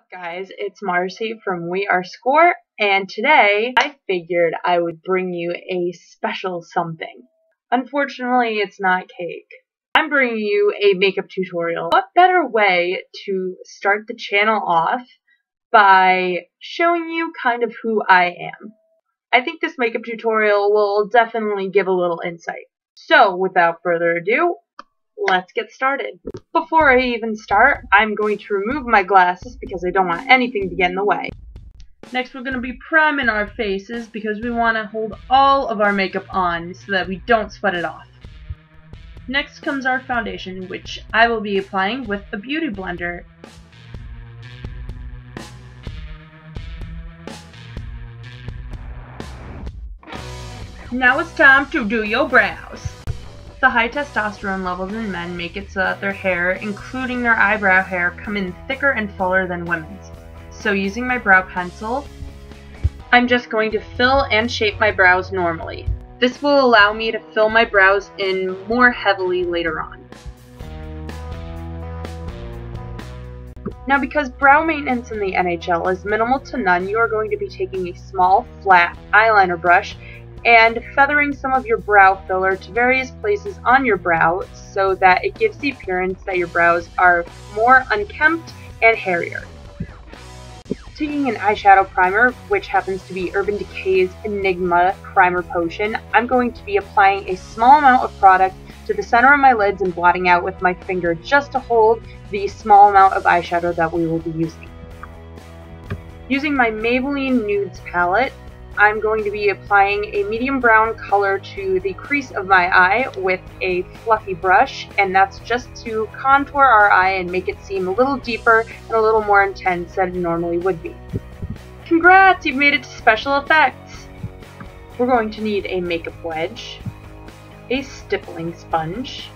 up guys, it's Marcy from We Are Score, and today I figured I would bring you a special something. Unfortunately, it's not cake. I'm bringing you a makeup tutorial. What better way to start the channel off by showing you kind of who I am. I think this makeup tutorial will definitely give a little insight. So, without further ado, let's get started. Before I even start, I'm going to remove my glasses because I don't want anything to get in the way. Next, we're going to be priming our faces because we want to hold all of our makeup on so that we don't sweat it off. Next comes our foundation, which I will be applying with a beauty blender. Now it's time to do your brows. The high testosterone levels in men make it so that their hair, including their eyebrow hair, come in thicker and fuller than women's. So using my brow pencil, I'm just going to fill and shape my brows normally. This will allow me to fill my brows in more heavily later on. Now because brow maintenance in the NHL is minimal to none, you are going to be taking a small, flat eyeliner brush and feathering some of your brow filler to various places on your brow so that it gives the appearance that your brows are more unkempt and hairier. Taking an eyeshadow primer, which happens to be Urban Decay's Enigma Primer Potion, I'm going to be applying a small amount of product to the center of my lids and blotting out with my finger just to hold the small amount of eyeshadow that we will be using. Using my Maybelline Nudes palette, I'm going to be applying a medium brown color to the crease of my eye with a fluffy brush, and that's just to contour our eye and make it seem a little deeper and a little more intense than it normally would be. Congrats, you've made it to special effects! We're going to need a makeup wedge, a stippling sponge,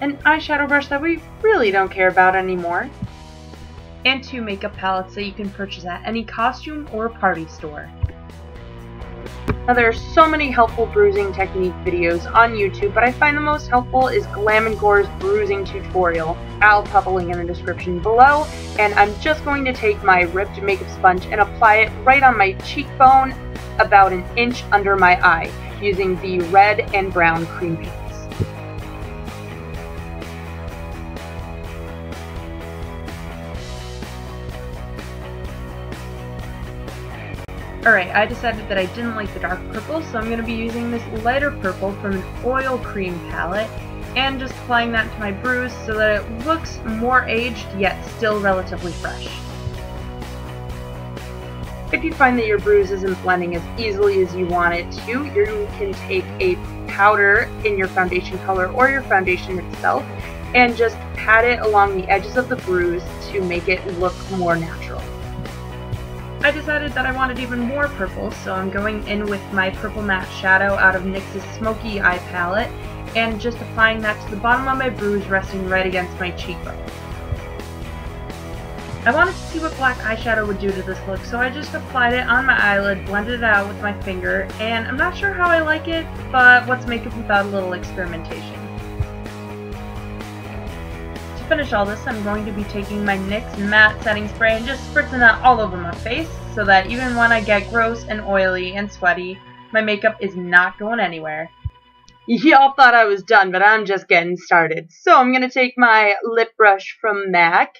an eyeshadow brush that we really don't care about anymore, and two makeup palettes that you can purchase at any costume or party store. Now there are so many helpful bruising technique videos on YouTube, but I find the most helpful is Glam and Gore's bruising tutorial. I'll pop a link in the description below, and I'm just going to take my ripped makeup sponge and apply it right on my cheekbone about an inch under my eye using the red and brown cream paint. Alright, I decided that I didn't like the dark purple, so I'm going to be using this lighter purple from an oil cream palette and just applying that to my bruise so that it looks more aged yet still relatively fresh. If you find that your bruise isn't blending as easily as you want it to, you can take a powder in your foundation color or your foundation itself and just pat it along the edges of the bruise to make it look more natural. I decided that I wanted even more purple, so I'm going in with my purple matte shadow out of NYX's Smoky Eye palette, and just applying that to the bottom of my bruise resting right against my cheekbone. I wanted to see what black eyeshadow would do to this look, so I just applied it on my eyelid, blended it out with my finger, and I'm not sure how I like it, but what's makeup without a little experimentation finish all this, I'm going to be taking my NYX matte setting spray and just spritzing that all over my face so that even when I get gross and oily and sweaty, my makeup is not going anywhere. Y'all thought I was done, but I'm just getting started. So I'm going to take my lip brush from MAC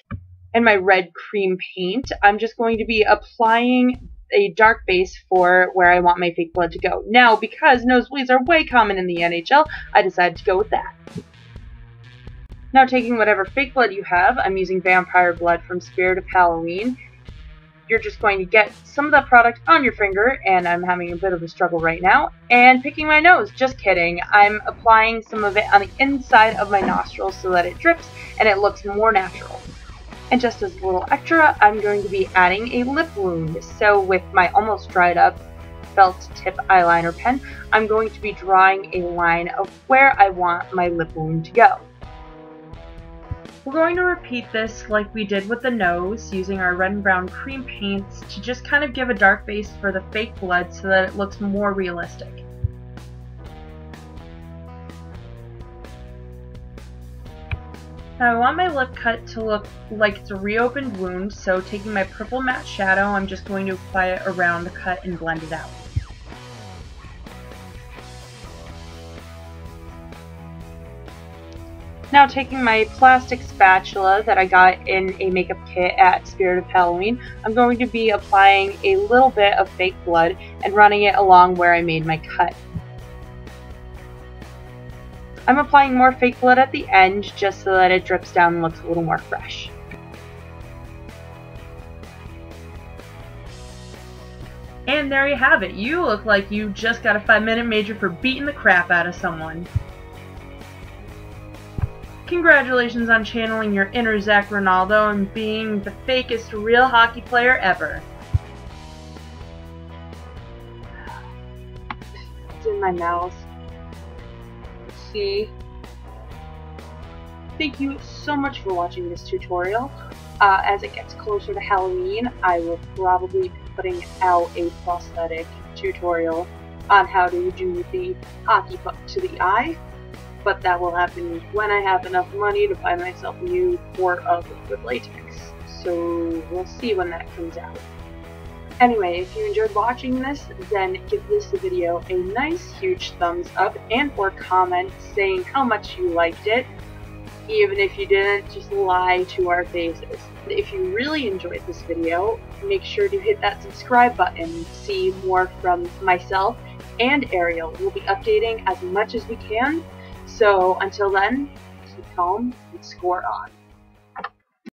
and my red cream paint. I'm just going to be applying a dark base for where I want my fake blood to go. Now, because nosebleeds are way common in the NHL, I decided to go with that. Now taking whatever fake blood you have, I'm using vampire blood from Spirit of Halloween. You're just going to get some of that product on your finger, and I'm having a bit of a struggle right now, and picking my nose. Just kidding. I'm applying some of it on the inside of my nostrils so that it drips and it looks more natural. And just as a little extra, I'm going to be adding a lip wound. So with my almost dried up felt tip eyeliner pen, I'm going to be drawing a line of where I want my lip wound to go. We're going to repeat this like we did with the nose, using our red and brown cream paints to just kind of give a dark base for the fake blood so that it looks more realistic. Now I want my lip cut to look like it's a reopened wound, so taking my purple matte shadow, I'm just going to apply it around the cut and blend it out. Now taking my plastic spatula that I got in a makeup kit at Spirit of Halloween, I'm going to be applying a little bit of fake blood and running it along where I made my cut. I'm applying more fake blood at the end just so that it drips down and looks a little more fresh. And there you have it. You look like you just got a 5 minute major for beating the crap out of someone. Congratulations on channeling your inner Zac Rinaldo and being the fakest real hockey player ever. It's in my mouth. Let's see. Thank you so much for watching this tutorial. Uh, as it gets closer to Halloween, I will probably be putting out a prosthetic tutorial on how to do the hockey puck to the eye but that will happen when I have enough money to buy myself a new quart of liquid latex. So we'll see when that comes out. Anyway, if you enjoyed watching this, then give this video a nice huge thumbs up and or comment saying how much you liked it. Even if you didn't, just lie to our faces. If you really enjoyed this video, make sure to hit that subscribe button to see more from myself and Ariel. We'll be updating as much as we can so until then, keep calm and score on.